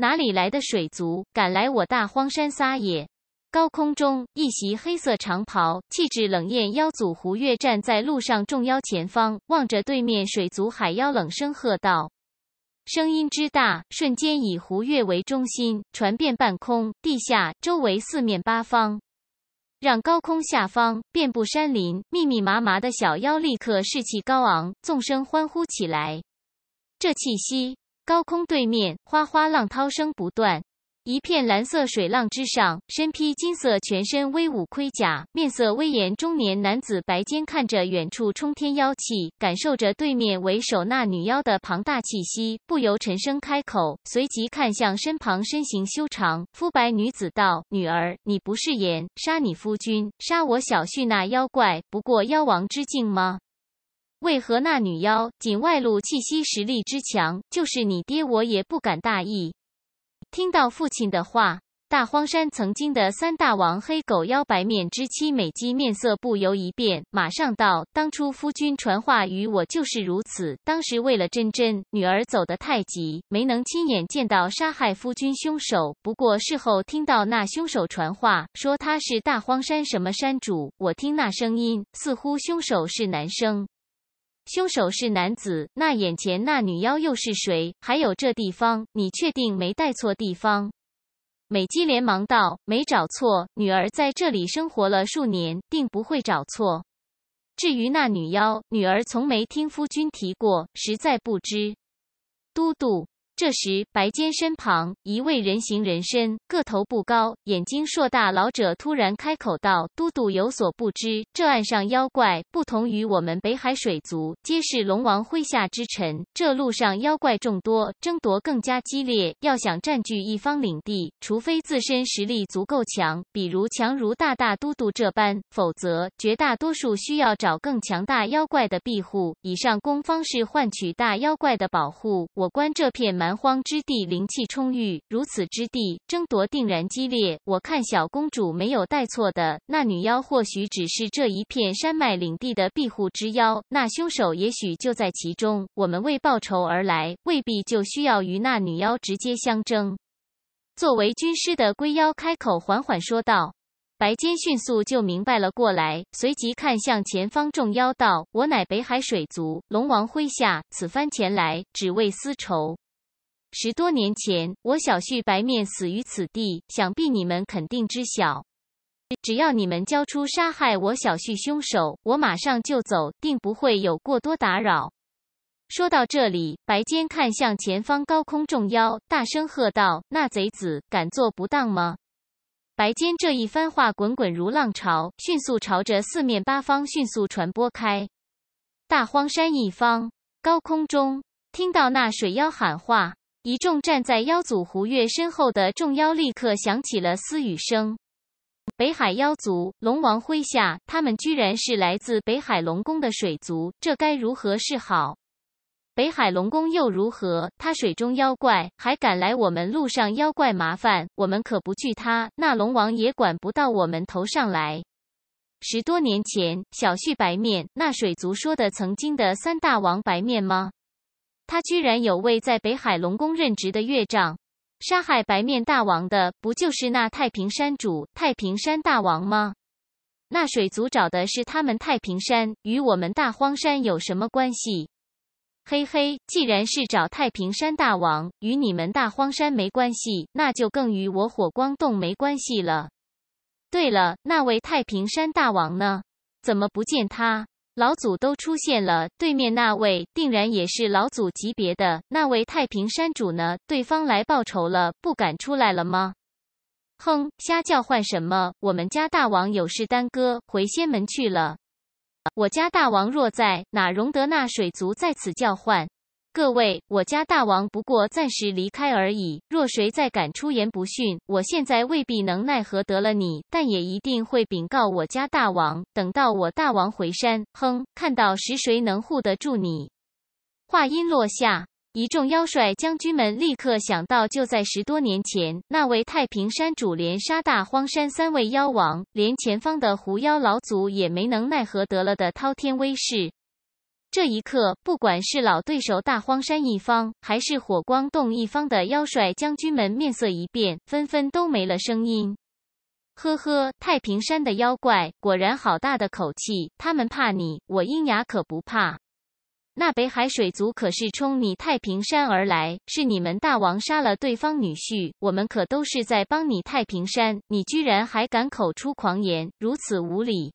哪里来的水族，敢来我大荒山撒野？高空中，一袭黑色长袍、气质冷艳妖祖胡月站在路上众妖前方，望着对面水族海妖，冷声喝道：“声音之大，瞬间以胡月为中心，传遍半空、地下、周围四面八方，让高空下方遍布山林，密密麻麻的小妖立刻士气高昂，纵声欢呼起来。这气息，高空对面哗哗浪涛声不断。”一片蓝色水浪之上，身披金色、全身威武盔甲、面色威严中年男子白肩看着远处冲天妖气，感受着对面为首那女妖的庞大气息，不由沉声开口，随即看向身旁身形修长、肤白女子道：“女儿，你不是言杀你夫君、杀我小婿那妖怪，不过妖王之境吗？为何那女妖仅外露气息，实力之强，就是你爹我也不敢大意。”听到父亲的话，大荒山曾经的三大王黑狗妖白面之妻美姬面色不由一变，马上道：“当初夫君传话于我就是如此。当时为了真真女儿走得太急，没能亲眼见到杀害夫君凶手。不过事后听到那凶手传话，说他是大荒山什么山主。我听那声音，似乎凶手是男生。”凶手是男子，那眼前那女妖又是谁？还有这地方，你确定没带错地方？美姬连忙道：“没找错，女儿在这里生活了数年，定不会找错。至于那女妖，女儿从没听夫君提过，实在不知。”都督。这时，白坚身旁一位人形人身，个头不高，眼睛硕大老者突然开口道：“都督有所不知，这岸上妖怪不同于我们北海水族，皆是龙王麾下之臣。这路上妖怪众多，争夺更加激烈。要想占据一方领地，除非自身实力足够强，比如强如大大都督这般，否则绝大多数需要找更强大妖怪的庇护。以上攻方是换取大妖怪的保护。我观这片蛮。”蛮荒之地灵气充裕，如此之地争夺定然激烈。我看小公主没有带错的，那女妖或许只是这一片山脉领地的庇护之妖，那凶手也许就在其中。我们为报仇而来，未必就需要与那女妖直接相争。作为军师的龟妖开口缓缓说道。白坚迅速就明白了过来，随即看向前方众妖道：“我乃北海水族龙王麾下，此番前来只为私仇。”十多年前，我小婿白面死于此地，想必你们肯定知晓。只要你们交出杀害我小婿凶手，我马上就走，定不会有过多打扰。说到这里，白坚看向前方高空众妖，大声喝道：“那贼子敢做不当吗？”白坚这一番话滚滚如浪潮，迅速朝着四面八方迅速传播开。大荒山一方，高空中听到那水妖喊话。一众站在妖族胡月身后的众妖立刻响起了私语声。北海妖族龙王麾下，他们居然是来自北海龙宫的水族，这该如何是好？北海龙宫又如何？他水中妖怪还敢来我们路上妖怪麻烦，我们可不惧他。那龙王也管不到我们头上来。十多年前，小旭白面那水族说的曾经的三大王白面吗？他居然有位在北海龙宫任职的岳丈，杀害白面大王的不就是那太平山主太平山大王吗？那水族找的是他们太平山，与我们大荒山有什么关系？嘿嘿，既然是找太平山大王，与你们大荒山没关系，那就更与我火光洞没关系了。对了，那位太平山大王呢？怎么不见他？老祖都出现了，对面那位定然也是老祖级别的那位太平山主呢？对方来报仇了，不敢出来了吗？哼，瞎叫唤什么？我们家大王有事耽搁，回仙门去了。我家大王若在，哪容得那水族在此叫唤？各位，我家大王不过暂时离开而已。若谁再敢出言不逊，我现在未必能奈何得了你，但也一定会禀告我家大王。等到我大王回山，哼，看到时谁能护得住你？话音落下，一众妖帅将军们立刻想到，就在十多年前，那位太平山主连杀大荒山三位妖王，连前方的狐妖老祖也没能奈何得了的滔天威势。这一刻，不管是老对手大荒山一方，还是火光洞一方的妖帅将军们，面色一变，纷纷都没了声音。呵呵，太平山的妖怪果然好大的口气，他们怕你，我阴牙可不怕。那北海水族可是冲你太平山而来，是你们大王杀了对方女婿，我们可都是在帮你太平山，你居然还敢口出狂言，如此无礼！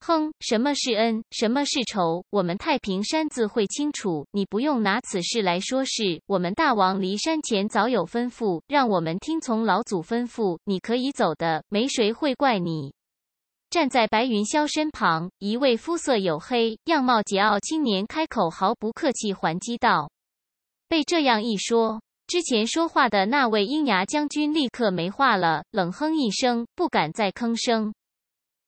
哼，什么是恩，什么是仇，我们太平山自会清楚。你不用拿此事来说事。我们大王离山前早有吩咐，让我们听从老祖吩咐。你可以走的，没谁会怪你。站在白云霄身旁，一位肤色黝黑、样貌桀骜青年开口，毫不客气还击道：“被这样一说，之前说话的那位鹰牙将军立刻没话了，冷哼一声，不敢再吭声。”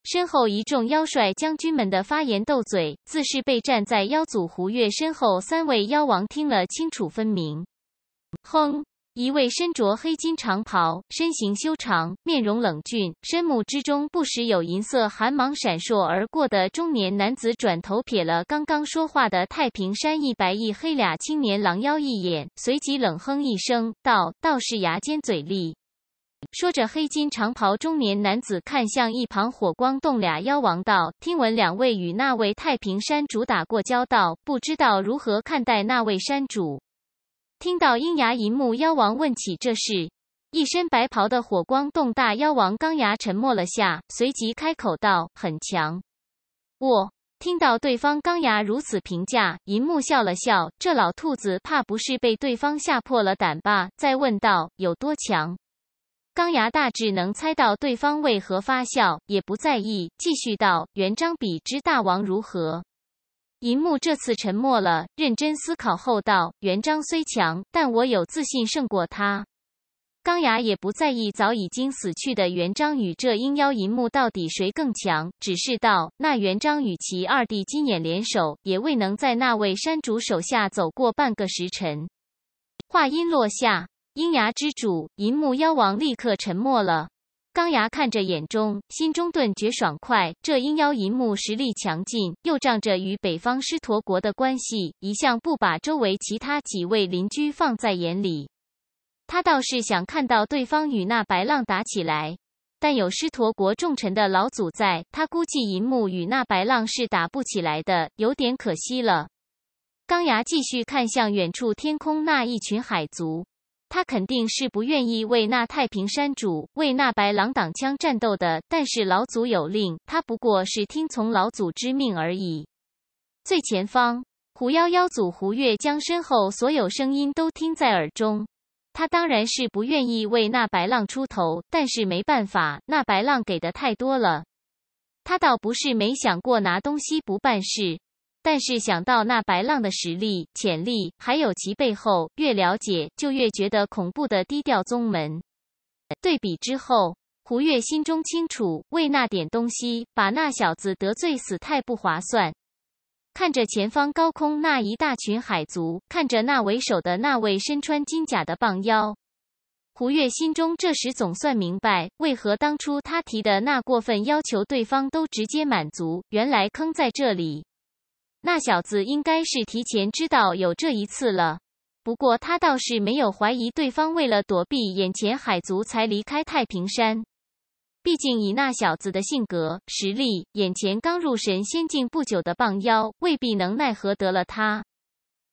身后一众妖帅将军们的发言斗嘴，自是被站在妖祖胡月身后三位妖王听了清楚分明。哼！一位身着黑金长袍、身形修长、面容冷峻、深目之中不时有银色寒芒闪烁而过的中年男子，转头瞥了刚刚说话的太平山一白一黑俩青年狼妖一眼，随即冷哼一声，道：“道士牙尖嘴利。”说着，黑金长袍中年男子看向一旁火光洞俩妖王道：“听闻两位与那位太平山主打过交道，不知道如何看待那位山主？”听到鹰牙银幕妖王问起这事，一身白袍的火光洞大妖王钢牙沉默了下，随即开口道：“很强。”我听到对方钢牙如此评价，银木笑了笑：“这老兔子怕不是被对方吓破了胆吧？”再问道：“有多强？”钢牙大致能猜到对方为何发笑，也不在意，继续道：“元璋比之大王如何？”银幕这次沉默了，认真思考后道：“元璋虽强，但我有自信胜过他。”钢牙也不在意早已经死去的元璋与这阴妖银幕到底谁更强，只是道：“那元璋与其二弟金眼联手，也未能在那位山主手下走过半个时辰。”话音落下。阴牙之主银幕妖王立刻沉默了。钢牙看着眼中，心中顿觉爽快。这阴妖银幕实力强劲，又仗着与北方狮驼国的关系，一向不把周围其他几位邻居放在眼里。他倒是想看到对方与那白浪打起来，但有狮驼国重臣的老祖在，他估计银幕与那白浪是打不起来的，有点可惜了。钢牙继续看向远处天空那一群海族。他肯定是不愿意为那太平山主、为那白狼挡枪战斗的，但是老祖有令，他不过是听从老祖之命而已。最前方，狐妖妖祖胡月将身后所有声音都听在耳中。他当然是不愿意为那白浪出头，但是没办法，那白浪给的太多了。他倒不是没想过拿东西不办事。但是想到那白浪的实力、潜力，还有其背后，越了解就越觉得恐怖的低调宗门。对比之后，胡月心中清楚，为那点东西把那小子得罪死太不划算。看着前方高空那一大群海族，看着那为首的那位身穿金甲的棒妖，胡月心中这时总算明白，为何当初他提的那过分要求，对方都直接满足。原来坑在这里。那小子应该是提前知道有这一次了，不过他倒是没有怀疑对方为了躲避眼前海族才离开太平山。毕竟以那小子的性格、实力，眼前刚入神仙境不久的棒妖未必能奈何得了他，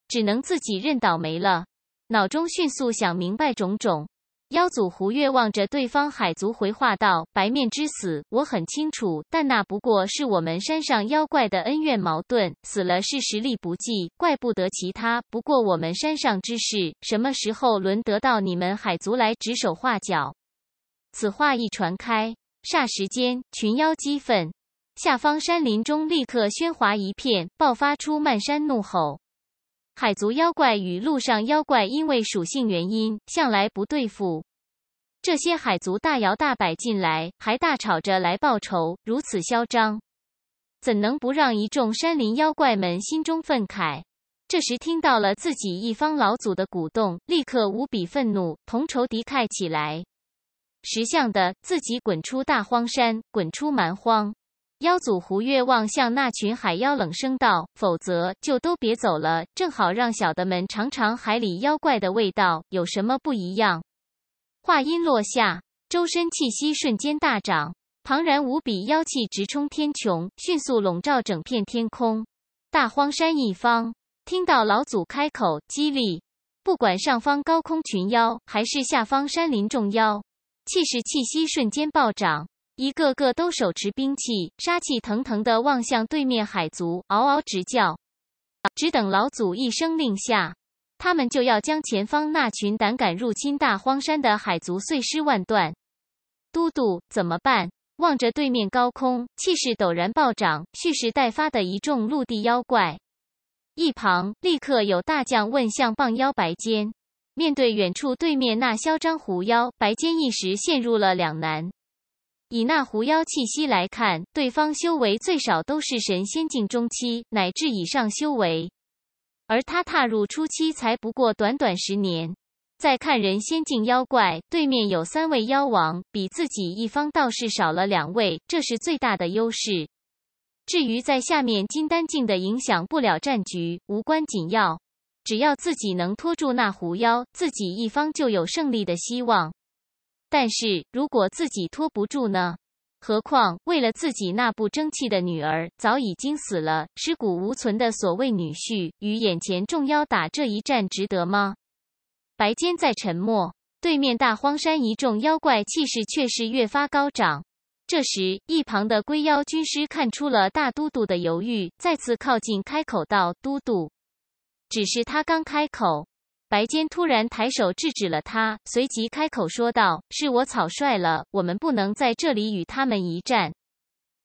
只能自己认倒霉了。脑中迅速想明白种种。妖祖胡月望着对方海族回话道：“白面之死，我很清楚，但那不过是我们山上妖怪的恩怨矛盾，死了是实力不济，怪不得其他。不过我们山上之事，什么时候轮得到你们海族来指手画脚？”此话一传开，霎时间群妖激愤，下方山林中立刻喧哗一片，爆发出漫山怒吼。海族妖怪与陆上妖怪因为属性原因，向来不对付。这些海族大摇大摆进来，还大吵着来报仇，如此嚣张，怎能不让一众山林妖怪们心中愤慨？这时听到了自己一方老祖的鼓动，立刻无比愤怒，同仇敌忾起来。识相的，自己滚出大荒山，滚出蛮荒。妖祖胡越望向那群海妖，冷声道：“否则就都别走了，正好让小的们尝尝海里妖怪的味道，有什么不一样。”话音落下，周身气息瞬间大涨，庞然无比妖气直冲天穹，迅速笼罩整片天空。大荒山一方，听到老祖开口，激励，不管上方高空群妖，还是下方山林众妖，气势气息瞬间暴涨。一个个都手持兵器，杀气腾腾的望向对面海族，嗷嗷直叫。只等老祖一声令下，他们就要将前方那群胆敢入侵大荒山的海族碎尸万段。都督怎么办？望着对面高空，气势陡然暴涨，蓄势待发的一众陆地妖怪。一旁立刻有大将问向棒妖白坚。面对远处对面那嚣张狐妖，白坚一时陷入了两难。以那狐妖气息来看，对方修为最少都是神仙境中期乃至以上修为，而他踏入初期才不过短短十年。再看人仙境妖怪，对面有三位妖王，比自己一方倒是少了两位，这是最大的优势。至于在下面金丹境的影响不了战局，无关紧要，只要自己能拖住那狐妖，自己一方就有胜利的希望。但是如果自己拖不住呢？何况为了自己那不争气的女儿早已经死了，尸骨无存的所谓女婿，与眼前众妖打这一战值得吗？白坚在沉默，对面大荒山一众妖怪气势却是越发高涨。这时，一旁的龟妖军师看出了大都督的犹豫，再次靠近，开口道：“都督。”只是他刚开口。白坚突然抬手制止了他，随即开口说道：“是我草率了，我们不能在这里与他们一战。”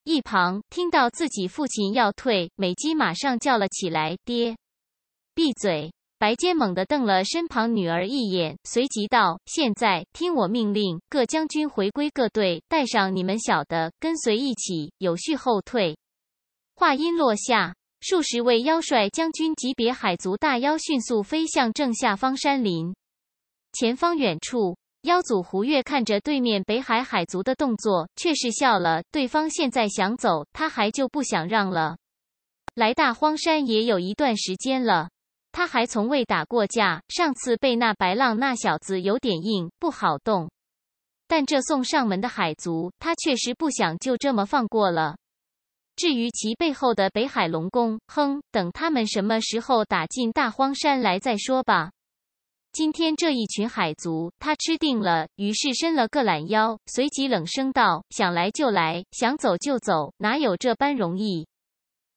一旁听到自己父亲要退，美姬马上叫了起来：“爹，闭嘴！”白坚猛地瞪了身旁女儿一眼，随即道：“现在听我命令，各将军回归各队，带上你们小的，跟随一起，有序后退。”话音落下。数十位妖帅将军级别海族大妖迅速飞向正下方山林，前方远处，妖祖胡月看着对面北海海族的动作，却是笑了。对方现在想走，他还就不想让了。来大荒山也有一段时间了，他还从未打过架，上次被那白浪那小子有点硬，不好动。但这送上门的海族，他确实不想就这么放过了。至于其背后的北海龙宫，哼，等他们什么时候打进大荒山来再说吧。今天这一群海族，他吃定了。于是伸了个懒腰，随即冷声道：“想来就来，想走就走，哪有这般容易？”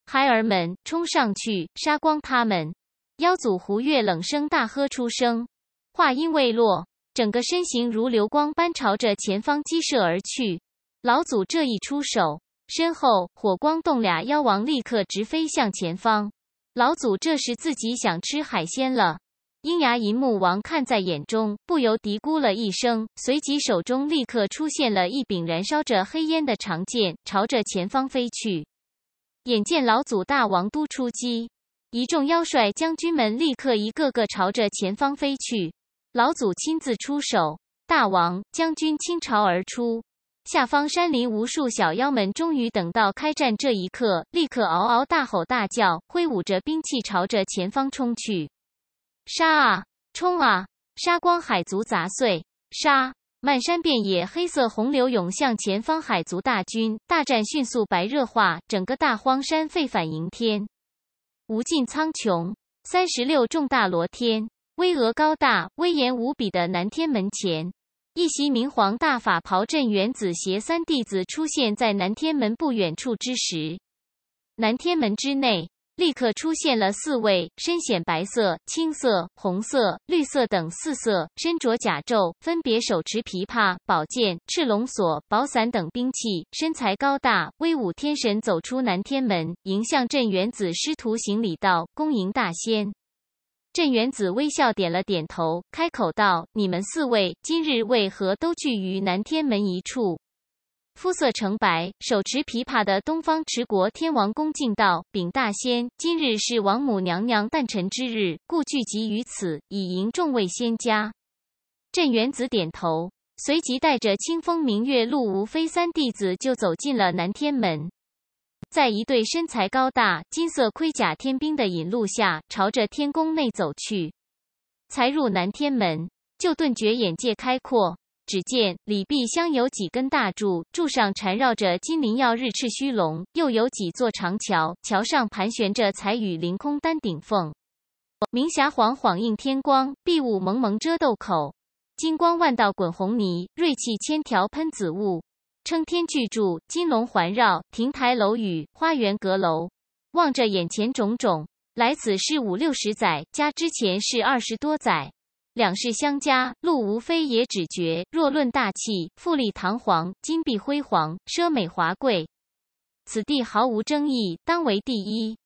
孩儿们，冲上去，杀光他们！妖祖胡月冷声大喝出声，话音未落，整个身形如流光般朝着前方激射而去。老祖这一出手。身后火光动，俩妖王立刻直飞向前方。老祖这时自己想吃海鲜了。鹰牙银木王看在眼中，不由嘀咕了一声，随即手中立刻出现了一柄燃烧着黑烟的长剑，朝着前方飞去。眼见老祖大王都出击，一众妖帅将军们立刻一个个朝着前方飞去。老祖亲自出手，大王将军倾巢而出。下方山林无数小妖们终于等到开战这一刻，立刻嗷嗷大吼大叫，挥舞着兵器朝着前方冲去。杀啊！冲啊！杀光海族杂碎！杀！漫山遍野黑色洪流涌向前方海族大军，大战迅速白热化，整个大荒山沸反盈天，无尽苍穹。三十六重大罗天，巍峨高大、威严无比的南天门前。一袭明黄大法袍镇元子携三弟子出现在南天门不远处之时，南天门之内立刻出现了四位身显白色、青色、红色、绿色等四色，身着甲胄，分别手持琵琶、宝剑、赤龙锁、宝伞等兵器，身材高大威武天神走出南天门，迎向镇元子师徒行礼道：“恭迎大仙。”镇元子微笑点了点头，开口道：“你们四位今日为何都聚于南天门一处？”肤色呈白、手持琵琶的东方持国天王恭敬道：“禀大仙，今日是王母娘娘诞辰之日，故聚集于此，以迎众位仙家。”镇元子点头，随即带着清风明月、陆无非三弟子就走进了南天门。在一队身材高大、金色盔甲天兵的引路下，朝着天宫内走去。才入南天门，就顿觉眼界开阔。只见里壁镶有几根大柱，柱上缠绕着金鳞耀日赤须龙，又有几座长桥，桥上盘旋着彩羽凌空丹顶凤。明霞晃晃映天光，碧雾蒙蒙遮豆口。金光万道滚红泥，锐气千条喷紫雾。撑天巨柱，金龙环绕，亭台楼宇，花园阁楼。望着眼前种种，来此是五六十载，加之前是二十多载。两世相加，路无非也只觉。若论大气，富丽堂皇，金碧辉煌，奢美华贵，此地毫无争议，当为第一。